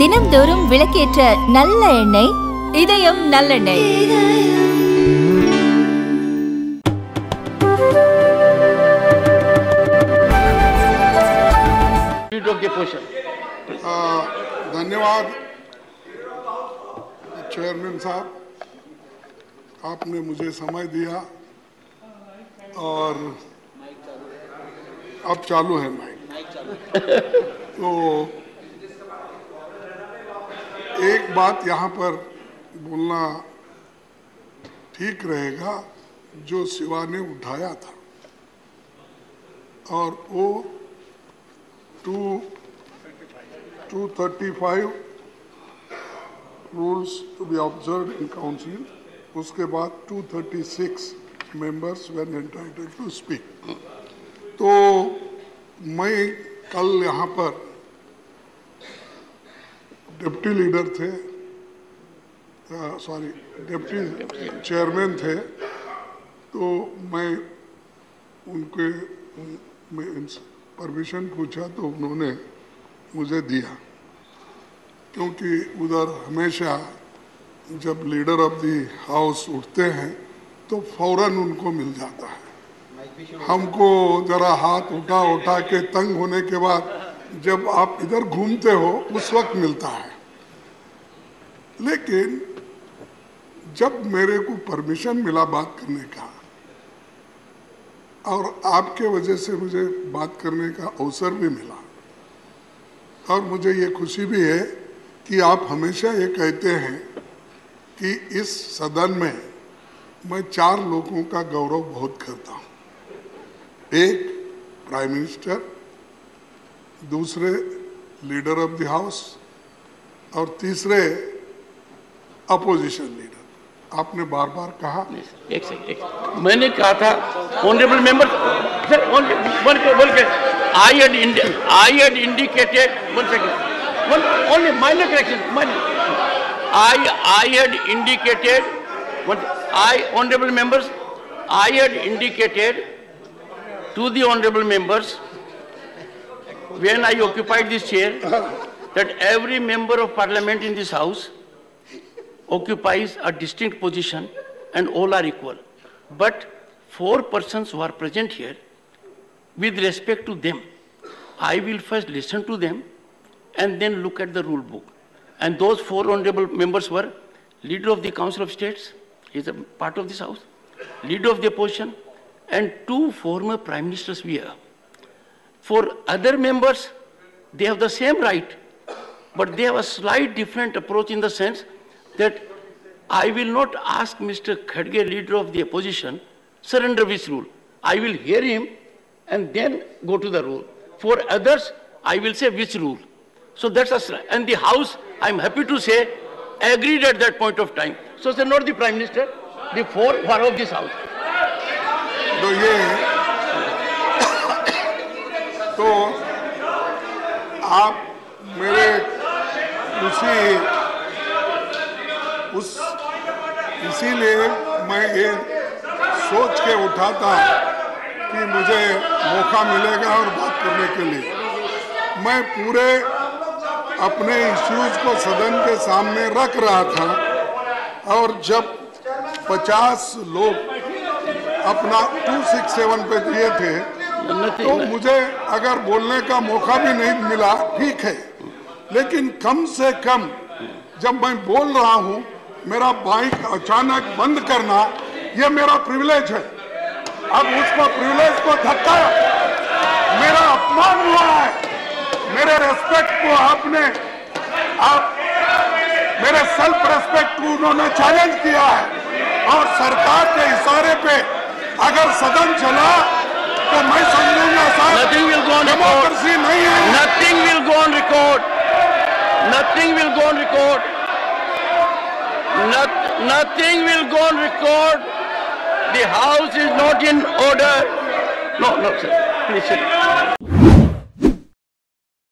தினம்தோறும் விளக்கேற்ற நல்ல எண்ணெய் இதயம் நல்லெண்ணெய் Leader of the opposition. आ, धन्यवाद चेयरमैन साहब आपने मुझे समय दिया और अब चालू है माइक तो एक बात यहाँ पर बोलना ठीक रहेगा, जो शिवा ने उठाया था। और वो two two thirty five rules to be observed in council उसके बाद two thirty six members when entitled to speak तो मैं कल यहाँ पर डिप्टी लीडर थे सॉरी, डिप्टी चेयरमैन थे तो मैं उनके परमिशन पूछा तो उन्होंने मुझे दिया। क्योंकि उधर हमेशा जब लीडर ऑफ़ द हाउस उठते हैं तो फ़ौरन उनको मिल जाता है। हमको जरा हाथ उठा उठा के तंग होने के बाद जब आप इधर घूमते हो, उस वक्त मिलता है। लेकिन जब मेरे को परमिशन मिला बात करने का, और आपके वजह से मुझे बात करने का अवसर भी मिला, और मुझे ये खुशी भी है कि आप हमेशा ये कहते हैं कि इस सदन में मैं चार लोगों का गौरव बहुत करता हूँ। एक प्राइम मिनिस्टर दूसरे लीडर ऑफ़ द हाउस और तीसरे अपोजिशन लीडर आपने बार बार कहा एक एक मैंने कहा था ऑनरेबल मेंबर सर वन के बोल के आई add end I had indicated one second only minor correction minor I I had indicated one I honourable members I had indicated to the honorable members when I occupied this chair that every member of parliament in this house occupies a distinct position and all are equal. But four persons who are present here, with respect to them, I will first listen to them and then look at the rule book. And those four honorable members were leader of the Council of States, he is a part of this house, leader of the opposition, and two former prime ministers we have. For other members, they have the same right, but they have a slight different approach in the sense that I will not ask Mr. Khadge, leader of the opposition, surrender which rule. I will hear him and then go to the rule. For others, I will say which rule. So that's a, sli- and the House, I'm happy to say, agreed at that point of time. So sir, not the Prime Minister, the four are of this House. तो ये तो आप मेरे उसी उस इसीलिए मैं ये सोच के उठा था कि मुझे मौका मिलेगा और बात करने के लिए। मैं पूरे अपने इश्यूज़ को सदन के सामने रख रहा था और जब 50 लोग अपना 267 पे दिए थे तो मुझे अगर बोलने का मौका भी नहीं मिला ठीक है। लेकिन कम से कम जब मैं बोल रहा हूँ मेरा बाइक अचानक बंद करना ये मेरा प्रिविलेज है। अब उसको प्रिविलेज को धक्का मेरा अपमान हुआ है। मेरे रेस्पेक्ट को आपने आप मेरे सेल्फ रेस्पेक्ट को उन्होंने चैलेंज किया है। और सरकार के इशारे पे अगर सदन चला तो मैं समझूँगा sir nothing will go on democracy नहीं है। Nothing will go on record nothing will go on record nothing will go on record this is not in order no no sir please